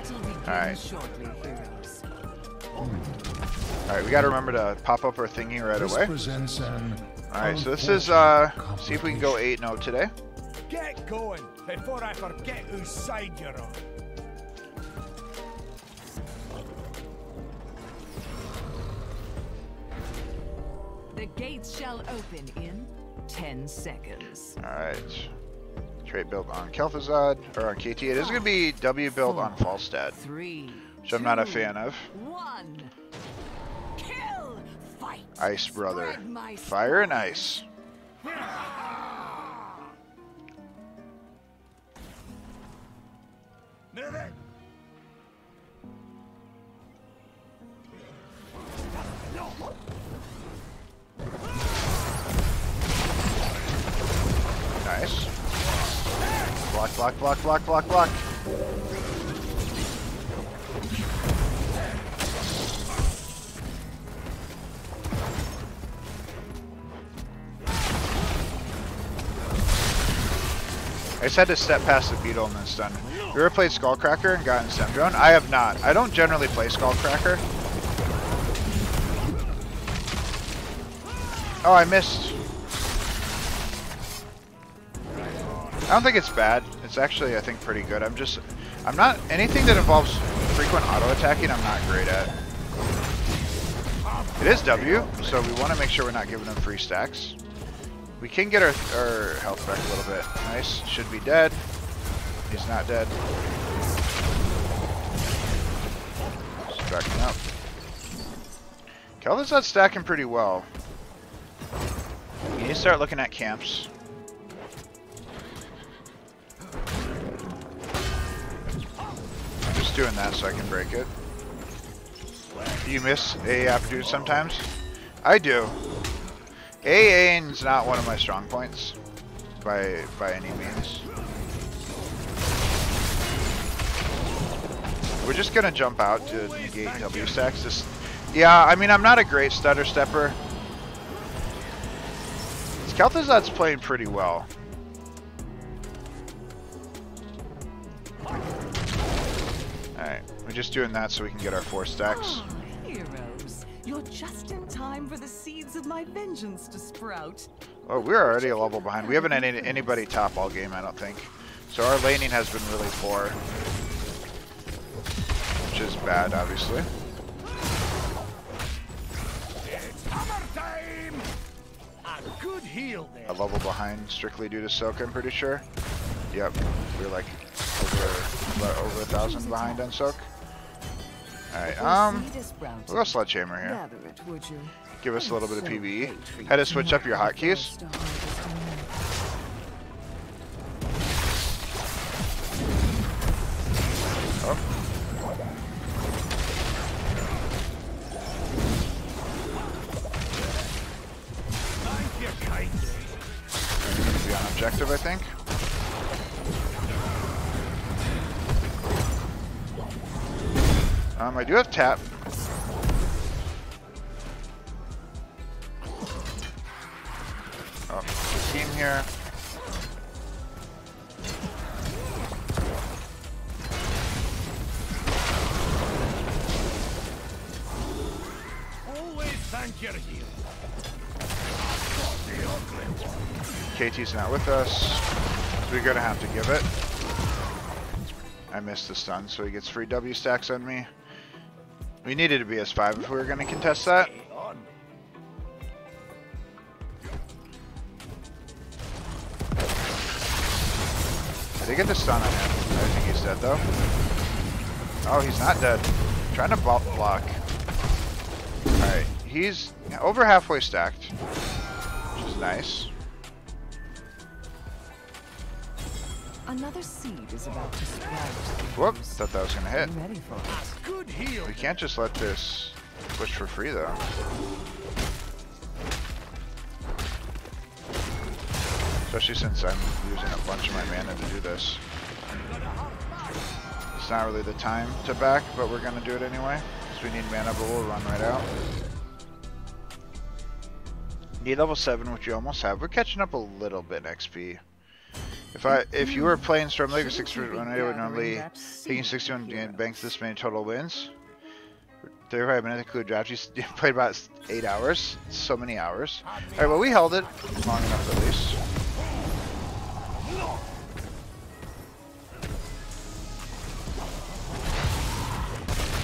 Battle begins Alright. shortly, heroes. Alright, we gotta remember to pop up our thingy right This away. Alright, so this is, uh, see if we can go 8-0 today. Get going before I forget whose side you're on. The gates shall open in 10 seconds. Alright. Trait build on Kel'Thuzad, or on KT. It is gonna be W build on Falstad, Three. which I'm not a fan of. One. Kill. Fight. Ice Brother. Fire and ice. Move it! Block, block, block, block, block, block. I just had to step past the beetle and then stun. You ever played Skullcracker and gotten Stem Drone? I have not. I don't generally play Skullcracker. Oh, I missed. I don't think it's bad. It's actually, I think, pretty good. I'm just, I'm not, anything that involves frequent auto-attacking, I'm not great at. It is W, so we want to make sure we're not giving them free stacks. We can get our, our health back a little bit. Nice. Should be dead. He's not dead. Just backing up. Kelvin's not stacking pretty well. You need to start looking at camps. Doing that so I can break it. You miss A Aptitude sometimes? I do. AA is not one of my strong points by by any means. We're just gonna jump out to negate W stacks. Yeah, I mean I'm not a great stutter stepper. Kel'Thuzad's playing pretty well. We're just doing that so we can get our four stacks. Ah, heroes, you're just in time for the seeds of my vengeance to sprout. Oh, we're already a level behind. We haven't had any, anybody top all game, I don't think. So our laning has been really poor. Which is bad, obviously. It's hammer! A good heal there. A level behind strictly due to Soak, I'm pretty sure. Yep, we're like over, over a thousand behind on Soak. Alright, um, we'll go Sledgehammer here. Gather it, would you? Give us a little bit of PvE. Had to switch up your not to be hotkeys. forced to harvest a man. Oh, Thank you kindly. we need to be on objective, I think. Do have tap. Oh, team here. Always thank your heal. KT's not with us, so we're gonna have to give it. I missed the stun, so he gets free W stacks on me. We needed to be S5 if we were gonna contest that. Did they get the stun on him? I think he's dead though. Oh, he's not dead. trying to blo- block. Alright, he's over halfway stacked, which is nice. Another seed is about to sprout. Whoop, thought that was gonna hit. Be ready for it. Good heal. We can't just let this push for free though. Especially since I'm using a bunch of my mana to do this. It's not really the time to back, but we're gonna do it anyway. Because we need mana, but we'll run right out. Need level 7, which you almost have. We're catching up a little bit XP. If I if you were playing Storm League with six for one, I would normally taking 61 and banks this many total wins. 35 minutes include draft. You played about eight hours. So many hours. All right, well we held it long enough at least.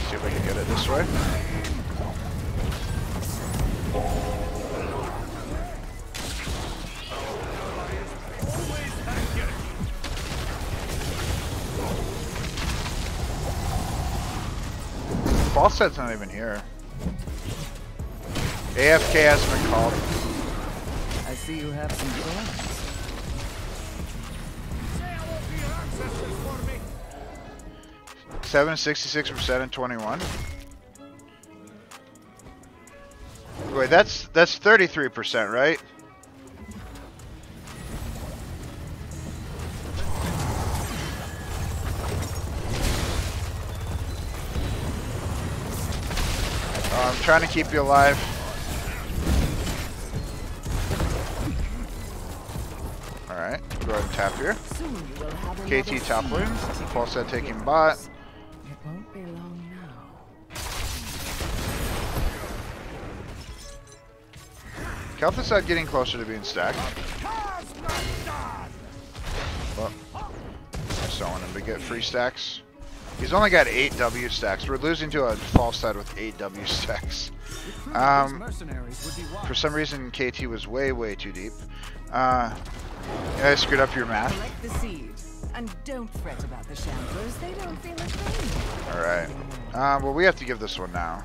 See if we can get it this way. Ball set's not even here. AFK hasn't been called. I see you have some plans. Say hello to your ancestors for me. 766% and 21. Wait, that's that's 33%, right? Trying to keep you alive. Alright, go ahead and tap here. KT top lane. fiend to False get set taking bot. Kel'Thuzad getting closer to being stacked. Well, I just don't want him to get free stacks. He's only got 8 W stacks. We're losing to a Falstad with 8 W stacks. Um, for some reason, KT was way, way too deep. Uh, I screwed up your math. Collect the seed. And don't fret about the shamblers. They don't feel a thing. Alright. Uh, well, we have to give this one now.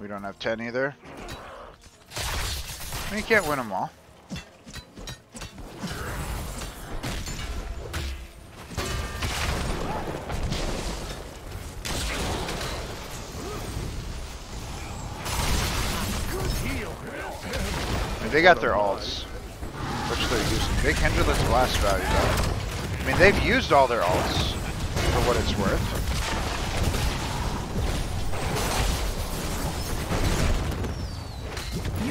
We don't have 10 either. You can't win them all. They got their alts, which they're using. Big Hinterland Blast value, though. I mean, they've used all their alts for what it's worth.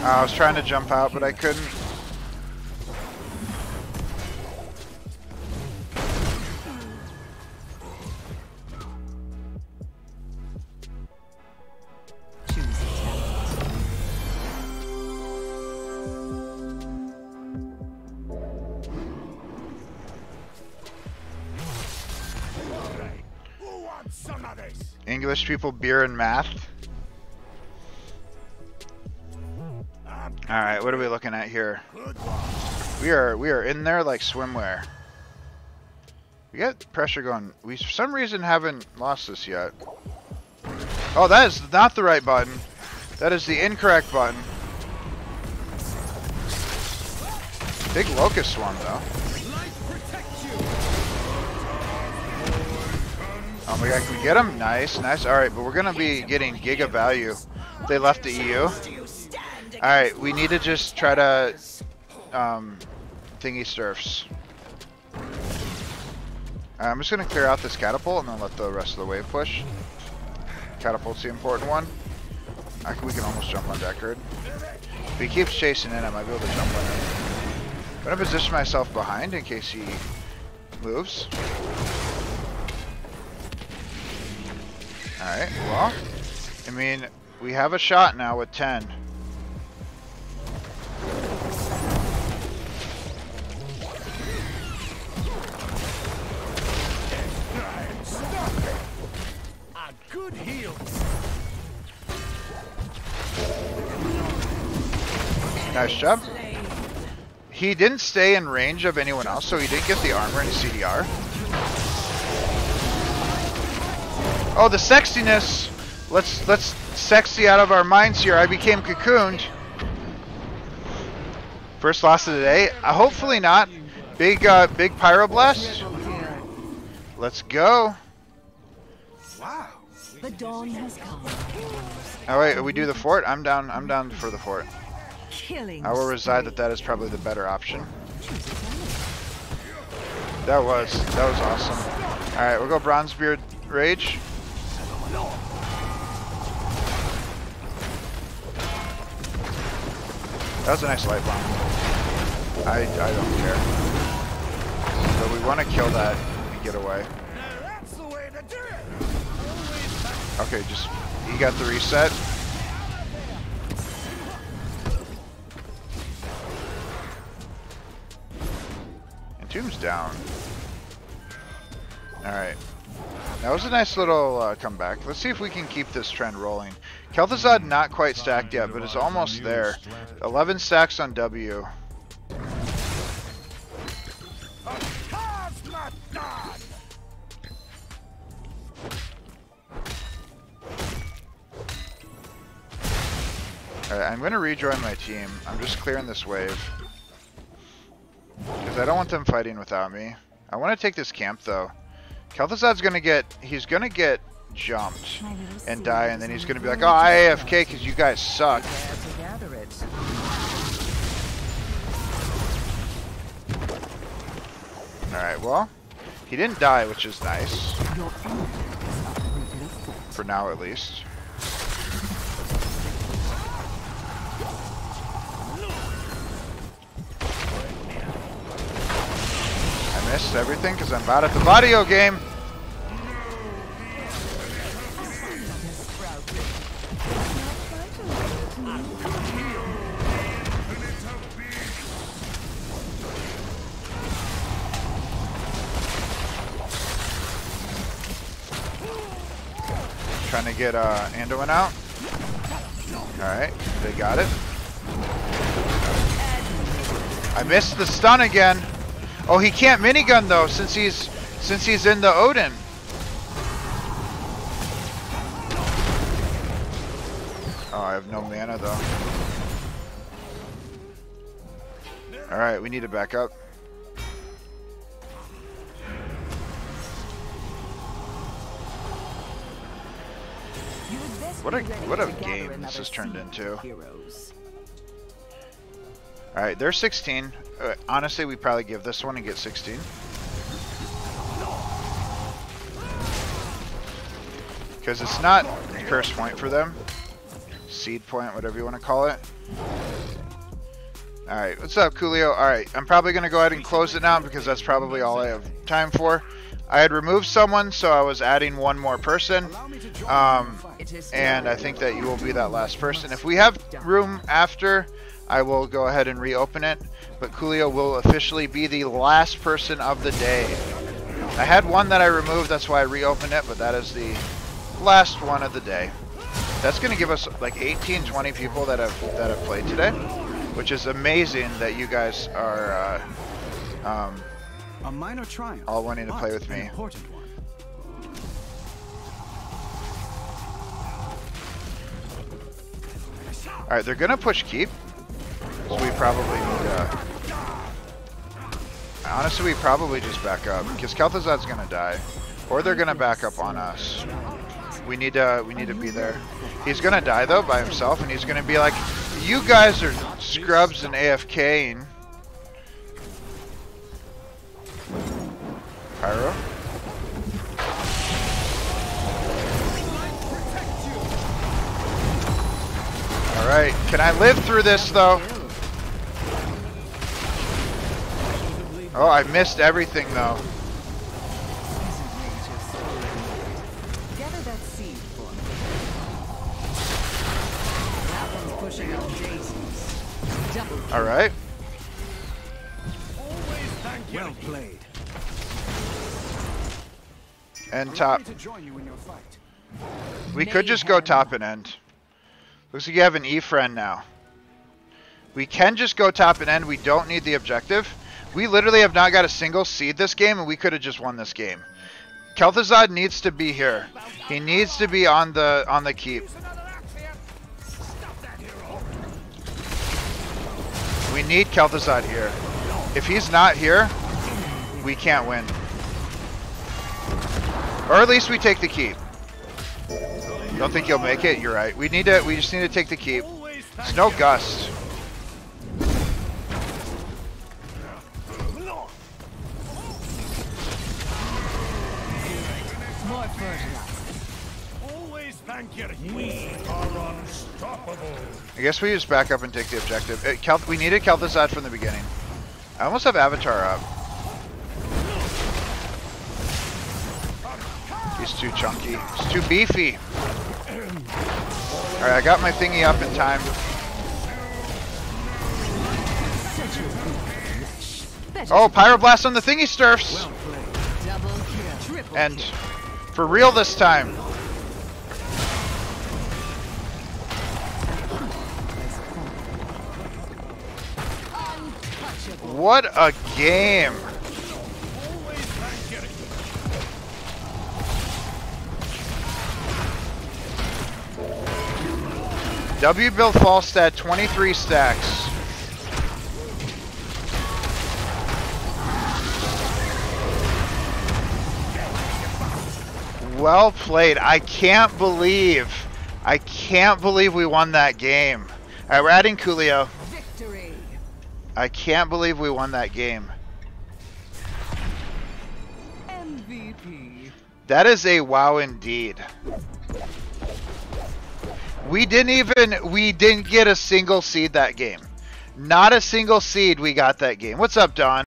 I was trying to jump out, but I couldn't. Choose a talent. Who wants some of this? English people, beer and math. What are we looking at here? We are we are in there like swimwear. We got pressure going. We for some reason haven't lost this yet. Oh, that is not the right button. That is the incorrect button. Big locust swarm though. Oh my god, can we get him? Nice, nice. Alright, but we're gonna be getting giga value. They left the EU. Alright, we need to just try to um thingy surfs. I'm just gonna clear out this catapult and then let the rest of the wave push. Catapult's the important one. I can, we can almost jump on Deckard. If he keeps chasing in, I might be able to jump on him. I'm gonna position myself behind in case he moves. Alright, well, I mean, we have a shot now with 10. Good heal. Nice job. He didn't stay in range of anyone else, so he didn't get the armor and CDR. Oh, the sexiness! Let's let's sexy out of our minds here. I became cocooned. First loss of the day. Uh, hopefully not. Big uh, big pyroblast. Let's go. Wow. The dawn has come. Oh wait, we do the fort. I'm down. I'm down for the fort. Killing. I will reside that that is probably the better option. That was that was awesome. All right, we'll go Bronzebeard Rage. That was a nice light bomb. I, I don't care. But we want to kill that and get away. Okay, just he got the reset. And Tomb's down. Alright. That was a nice little uh, comeback. Let's see if we can keep this trend rolling. Kel'Thuzad not quite stacked yet, but it's almost there. 11 stacks on W. Alright, I'm gonna rejoin my team. I'm just clearing this wave. Because I don't want them fighting without me. I want to take this camp though. Kel'Thuzad's gonna get, he's gonna get jumped and die and then he's gonna be like, oh, I AFK because you guys suck. Alright, well, he didn't die, which is nice. For now at least. Everything because I'm bad at the video game. Trying to get uh, Anduin out. Alright, they got it. I missed the stun again. Oh, he can't minigun though, since he's since he's in the Odin. Oh, I have no mana though. Alright, we need to back up. What a- what a game this has turned into. Heroes. Alright, they're 16. Uh, honestly, we probably give this one and get 16. Because it's not curse point for them. Seed point, whatever you want to call it. Alright, what's up, Coolio? Alright, I'm probably going to go ahead and close it now because that's probably all I have time for. I had removed someone, so I was adding one more person. Um, and I think that you will be that last person. If we have room after, I will go ahead and reopen it. But Coolio will officially be the last person of the day. I had one that I removed, that's why I reopened it, but that is the last one of the day. That's going to give us like 18, 20 people that have that have played today, which is amazing that you guys are uh, um, A minor triumph. all wanting to play with me. All right, they're gonna push keep. So we probably need to. Honestly, we probably just back up because Kel'Thuzad's gonna die, or they're gonna back up on us. We need to. We need to be there. He's gonna die though by himself, and he's gonna be like, "You guys are scrubs and AFKing." Pyro. All right, can I live through this though? Oh, I missed everything though. Gather that seed for me. That one's pushing out daisies. Double All right. Always thank you. Well played. And top. to join you in your fight. We could just go top and end. Looks like you have an E friend now. We can just go top and end. We don't need the objective. We literally have not got a single seed this game, and we could have just won this game. Kel'Thuzad needs to be here. He needs to be on the on the keep. We need Kel'Thuzad here. If he's not here, we can't win. Or at least we take the keep. Don't think you'll make it. You're right. We need to. We just need to take the keep. It's no gust. We are unstoppable. I guess we just back up and take the objective. Uh, Kel we needed Kel'Thuzad from the beginning. I almost have Avatar up. He's too chunky. He's too beefy. Alright, I got my thingy up in time. Oh, Pyroblast on the thingy sturfs! Double kill. Triple And for real this time. What a game! W build Falstad 23 stacks. Well played. I can't believe, I can't believe we won that game. Alright, we're adding Coolio. I can't believe we won that game. MVP. That is a wow indeed. We didn't even, we didn't get a single seed that game. Not a single seed we got that game. What's up, Don?